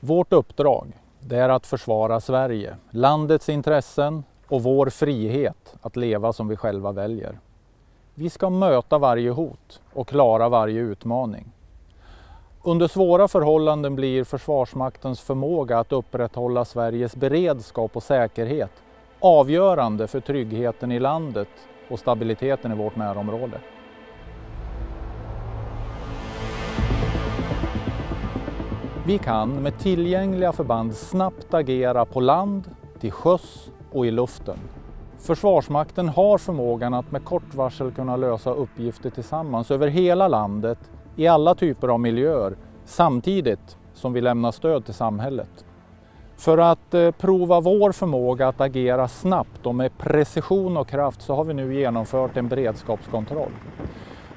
Vårt uppdrag det är att försvara Sverige, landets intressen och vår frihet att leva som vi själva väljer. Vi ska möta varje hot och klara varje utmaning. Under svåra förhållanden blir Försvarsmaktens förmåga att upprätthålla Sveriges beredskap och säkerhet avgörande för tryggheten i landet och stabiliteten i vårt närområde. Vi kan med tillgängliga förband snabbt agera på land, till sjöss och i luften. Försvarsmakten har förmågan att med kort varsel kunna lösa uppgifter tillsammans över hela landet i alla typer av miljöer samtidigt som vi lämnar stöd till samhället. För att eh, prova vår förmåga att agera snabbt och med precision och kraft så har vi nu genomfört en beredskapskontroll.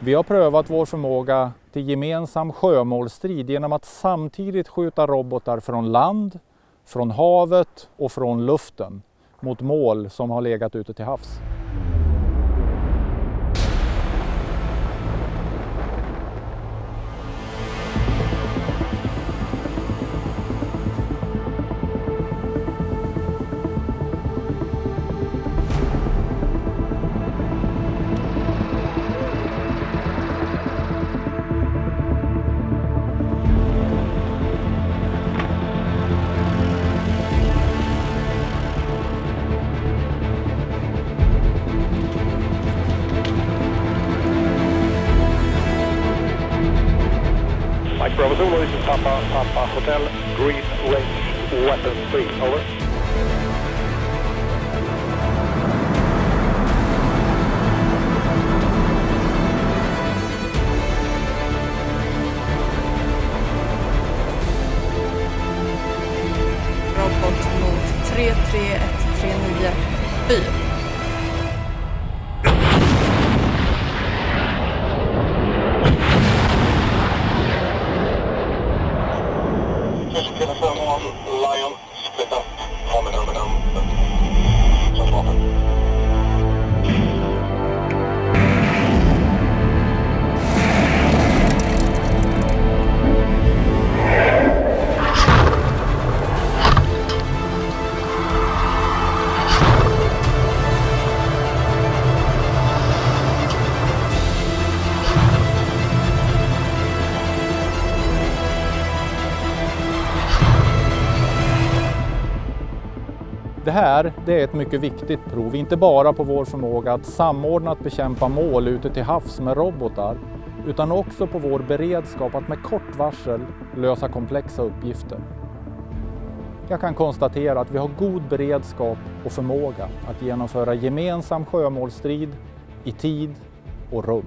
Vi har prövat vår förmåga till gemensam sjömålstrid genom att samtidigt skjuta robotar från land, från havet och från luften mot mål som har legat ute till havs. Bravo Zulu, this is Papa, Papa Hotel, Green Range, Weapons 3, over. Robot mot 33139 fyr. Lion, split up, Det här det är ett mycket viktigt prov, inte bara på vår förmåga att samordnat bekämpa mål ute till havs med robotar, utan också på vår beredskap att med kort varsel lösa komplexa uppgifter. Jag kan konstatera att vi har god beredskap och förmåga att genomföra gemensam sjömålstrid i tid och rum.